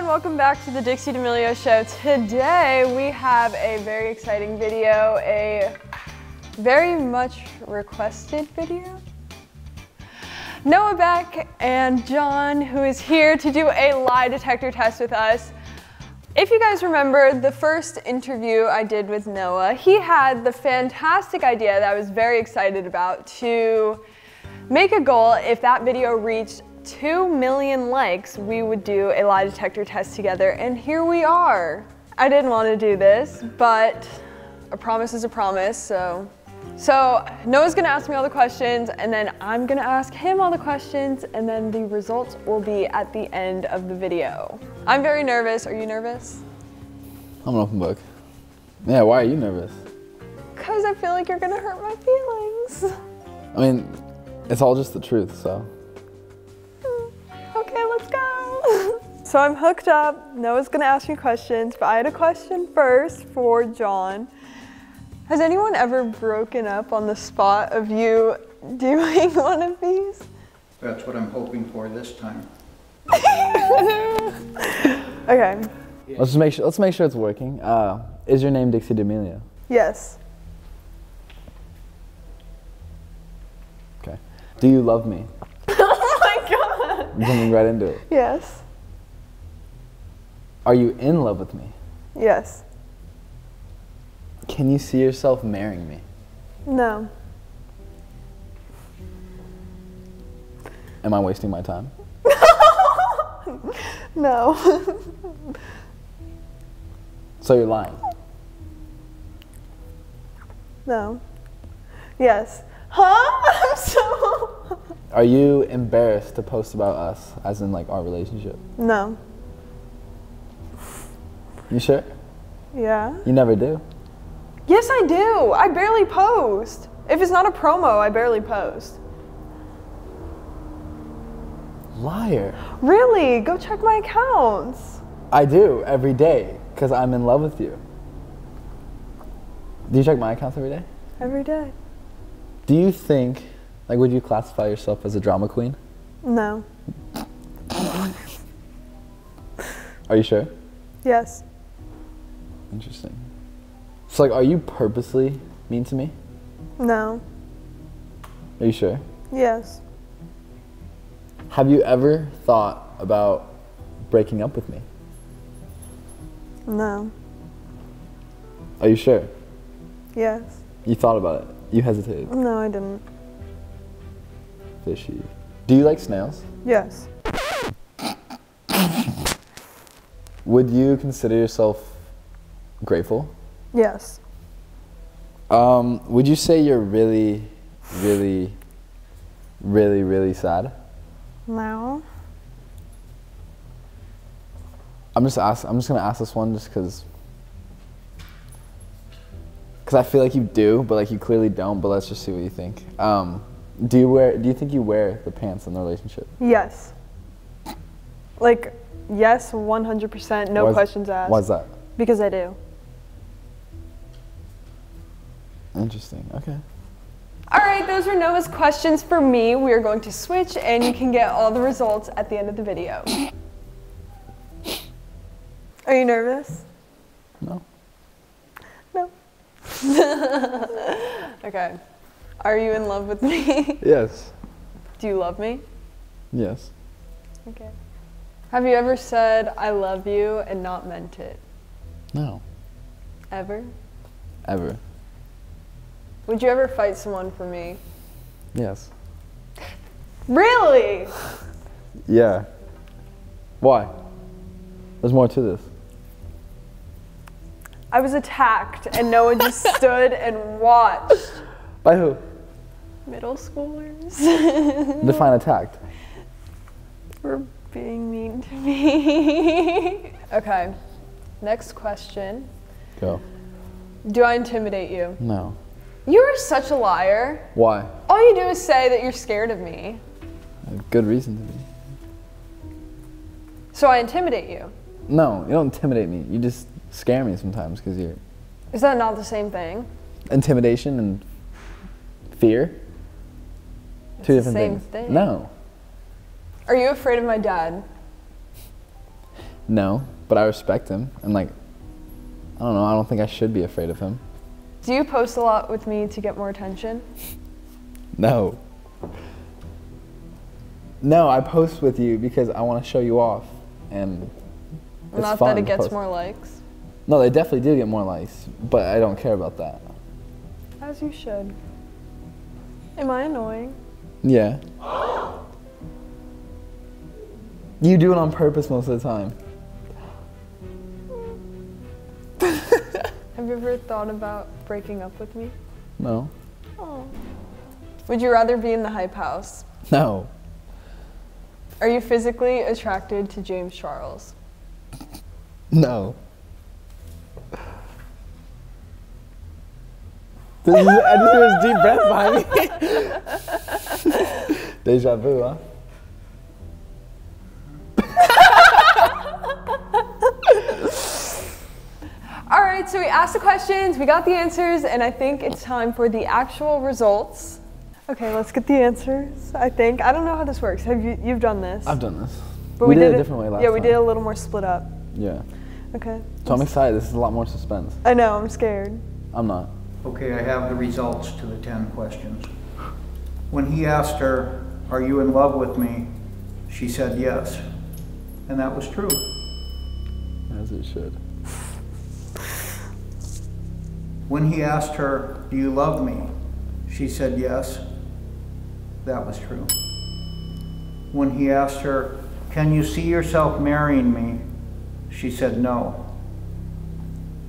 and welcome back to the Dixie D'Amelio Show. Today we have a very exciting video, a very much requested video. Noah Beck and John, who is here to do a lie detector test with us. If you guys remember the first interview I did with Noah, he had the fantastic idea that I was very excited about to make a goal if that video reached 2 million likes, we would do a lie detector test together, and here we are. I didn't want to do this, but a promise is a promise, so. So Noah's gonna ask me all the questions, and then I'm gonna ask him all the questions, and then the results will be at the end of the video. I'm very nervous. Are you nervous? I'm an open book. Yeah, why are you nervous? Because I feel like you're gonna hurt my feelings. I mean, it's all just the truth, so. So I'm hooked up. Noah's gonna ask me questions, but I had a question first for John. Has anyone ever broken up on the spot of you doing one of these? That's what I'm hoping for this time. Okay, Let's make sure. Let's make sure it's working. Uh, is your name Dixie D'Amelio? yes. Okay. Do you love me? Oh my god. I'm jumping right into it. Yes, Are you in love with me? yes, Can you see yourself marrying me? no, Am I wasting my time? no, So you're lying. no, yes. Huh? I'm so. Are you embarrassed to post about us, as in like our relationship? No, You sure? yeah. You never do. Yes, I do. I barely post. If it's not a promo, I barely post. Liar. Really? Go check my accounts. I do every day because I'm in love with you. Do you check my accounts every day? Every day. Do you think, like, would you classify yourself as a drama queen? No. Are you sure? Yes. Interesting. So, like, are you purposely mean to me? No. Are you sure? Yes. Have you ever thought about breaking up with me? No. Are you sure? Yes. You thought about it. You hesitated. No, I didn't. Fishy. Do you like snails? Yes. Would you consider yourself grateful? Yes. Um, would you say you're really, really, really, really sad? No. I'm just ask. I'm just gonna ask this one just because. Because I feel like you do, but like you clearly don't. But let's just see what you think. Um, do you wear? Do you think you wear the pants in the relationship? Yes. Like, yes, 100%, no Why's- questions asked. Why's that? Because I do. Interesting. Okay. All right, those are Noah's questions for me. We are going to switch, and you can get all the results at the end of the video. Are you nervous? No. No. okay. Are you in love with me? Yes. Do you love me? Yes. Okay. Have you ever said I love you and not meant it? No. Ever? Ever. Would you ever fight someone for me? Yes. Really? Yeah. Why? There's more to this. I was attacked and no one just stood and watched. By who? Middle schoolers Define attacked. were being mean to me. okay. Next question. Go. Do I intimidate you? No. You're such a liar. Why? All you do is say that you're scared of me. Good reason to be. So I intimidate you. No, you don't intimidate me. You just scare me sometimes because you're Is that not the same thing? intimidation and fear. Two It's the different same things. thing. No. Are you afraid of my dad? No, but I respect him, and like, I don't know. I don't think I should be afraid of him. Do you post a lot with me to get more attention? No. No, I post with you because I want to show you off, and it's Not that it gets post. more likes. No, they definitely do get more likes, but I don't care about that. As you should. Am I annoying? Yeah. You do it on purpose most of the time. Have you ever thought about breaking up with me? No. Oh. Would you rather be in the hype house? No. Are you physically attracted to James Charles? No. This is, I just hear his deep breath behind me. Deja vu, huh? All right, so we asked the questions, we got the answers, and I think it's time for the actual results. Okay, let's get the answers. I think I don't know how this works. Have you you've done this? I've done this. But we, did, it a different way last Yeah, time. we did a little more split up. Yeah. Okay. So I'm excited. This is a lot more suspense. I know. I'm scared. I'm not. Okay, I have the results to the 10 questions. When he asked her, Are you in love with me? She said yes. And that was true. As it should. When he asked her, Do you love me? She said yes. That was true. When he asked her, Can you see yourself marrying me? She said no.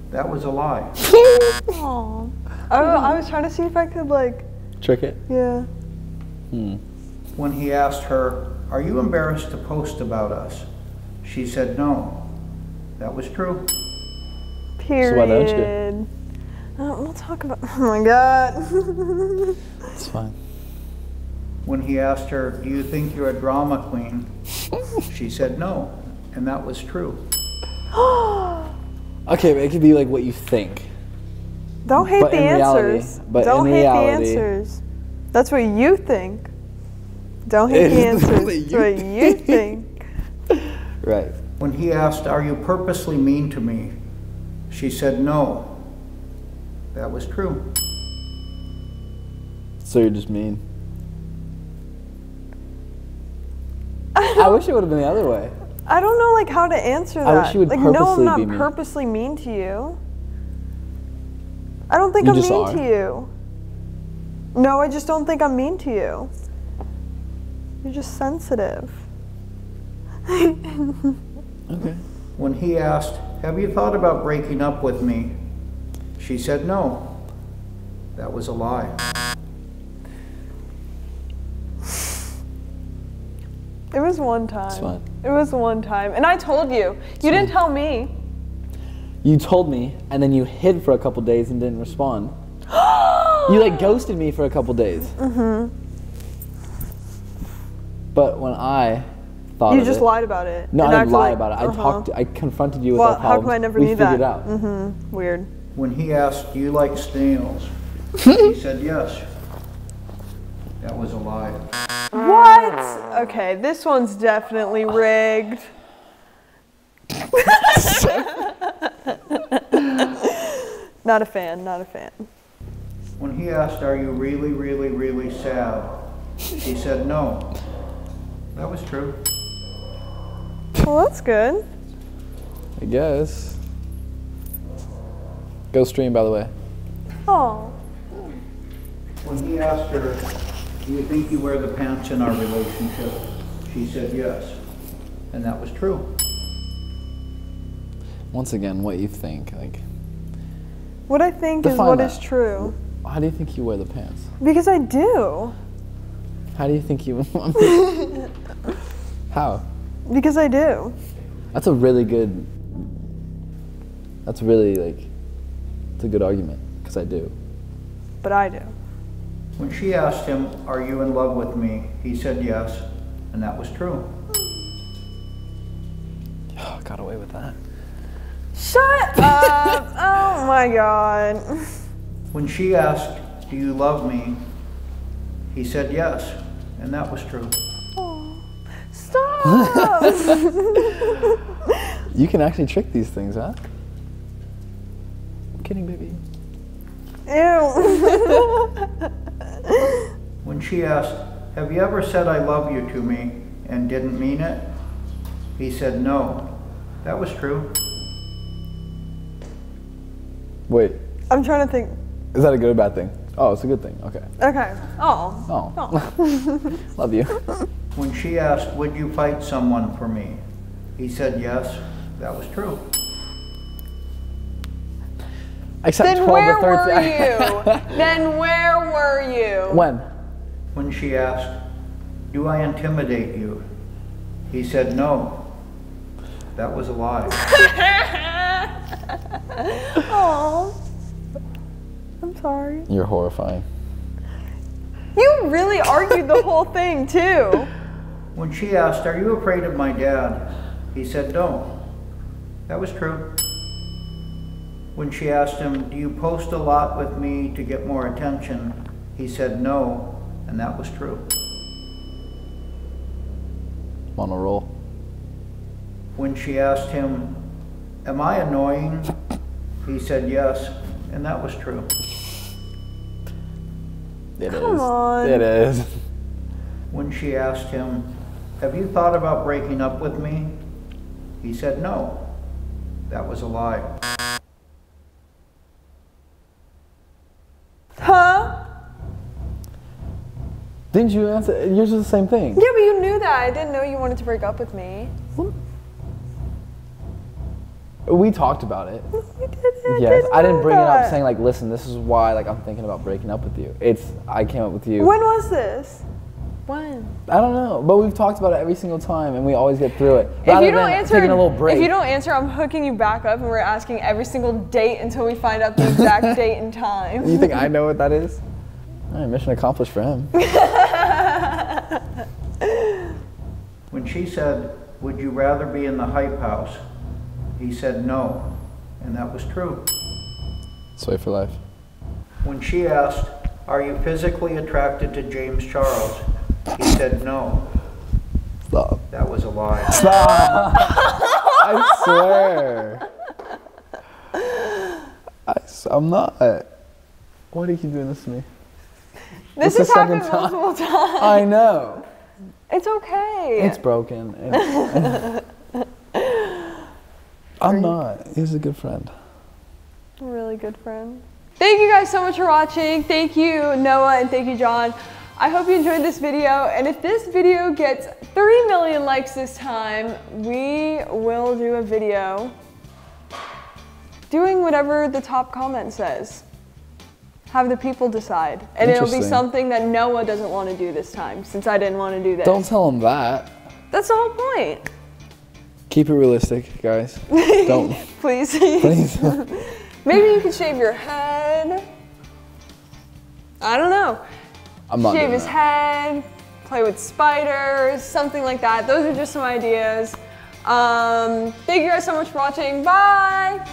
That was a lie. Aww. I, I was trying to see if I could like. Trick it. Yeah. Hmm. When he asked her, Are you embarrassed to post about us? She said no. That was true. Period. why don't you? Uh, we'll talk about. Oh my god. It's fine. When he asked her, Do you think you're a drama queen? She said no. And that was true. Okay, but it could be like what you think. Don't hate But the in reality- answers. but Don't in hate reality- the answers. That's what you think. Don't hate the answers. what That's what you think. Right. When he asked, Are you purposely mean to me? She said no. That was true. So you're just mean. I wish it would have been the other way. I don't know like how to answer that. I wish you would like no, I'm not mean. purposely mean to you. I don't think You I'm just mean are. to you. No, I just don't think I'm mean to you. You're just sensitive. Okay. When he asked, Have you thought about breaking up with me? She said no. That was a lie. It was one time. It was one time. And I told you. You didn't tell me. You told me, and then you hid for a couple days and didn't respond. you like ghosted me for a couple days. Mm-hmm. But when I thought You of just it, lied about it. No, and I didn't lie like- about it. I uh-huh. talked. I confronted you with Well, our how come I never we knew figured that? out. Mm-hmm. Weird. When he asked, Do you like snails? he said yes. That was a lie. What? Okay, this one's definitely rigged. not a fan, not a fan. When he asked, Are you really, really, really sad? He said no. That was true. Well, that's good. I guess. Go stream, by the way. Oh, When he asked her, Do you think you wear the pants in our relationship? She said yes. And that was true. Once again, what you think? Like, what I think is Define what that. is true. how do you think you wear the pants? Because I do. How do you think you? how? Because I do. That's a really good. That's really like. It's a good argument because I do. But I do. When she asked him, Are you in love with me? He said yes. And that was true. Oh, got away with that. Shut up! oh my god. When she asked, Do you love me? He said yes. And that was true. Oh, Stop! You can actually trick these things, huh? I'm kidding, baby. Ew. When she asked, Have you ever said I love you to me and didn't mean it? He said, No. That was true. Wait, I'm trying to think. is that a good or bad thing? Oh, it's a good thing. Okay. Okay. Oh. Oh, oh. love you. When she asked, Would you fight someone for me? He said, Yes. That was true. Except Then 12 where or were 13. you? then where were you? when? When she asked, Do I intimidate you? He said, No. That was a lie. Oh. I'm sorry. You're horrifying. You really argued the whole thing too. When she asked, Are you afraid of my dad? He said, No. That was true. When she asked him, Do you post a lot with me to get more attention? He said, No, and that was true. On a roll. When she asked him, Am I annoying? He said, Yes, and that was true. It is. Come on. It is. When she asked him, Have you thought about breaking up with me? He said, No. That was a lie. Huh? Didn't you answer? Yours was the same thing. Yeah, but you knew that. I didn't know you wanted to break up with me. We talked about it. You didn't. Yes, I didn't bring it up saying like, listen, this is why like I'm thinking about breaking up with you. It's I came up with you. When was this? When? I don't know, but we've talked about it every single time, and we always get through it. If you don't answer, taking a little break. if you don't answer, I'm hooking you back up, and we're asking every single date until we find out the exact date and time. You think I know what that is? All right, mission accomplished for him. When she said, Would you rather be in the hype house? He said, No, and that was true. Sway for life. When she asked, Are you physically attracted to James Charles? He said, No. Stop. That was a lie. Stop. I swear. I, am not. Why do you keep doing this to me? This has happened time. multiple times. I know. It's okay. It's broken. It's- I'm not. He's a good friend. a really good friend. Thank you guys so much for watching. Thank you, Noah, and thank you, John. I hope you enjoyed this video, and if this video gets 3 million likes this time, we will do a video doing whatever the top comment says. Have the people decide. And it'll be Interesting. something that Noah doesn't want to do this time, since I didn't want to do this. Don't tell him that. That's the whole point. Keep it realistic, guys. Don't. Please. Please. Maybe you could shave your head. I don't know. I'm not shave doing his that. head, play with spiders, something like that. Those are just some ideas. Um, thank you guys so much for watching. Bye.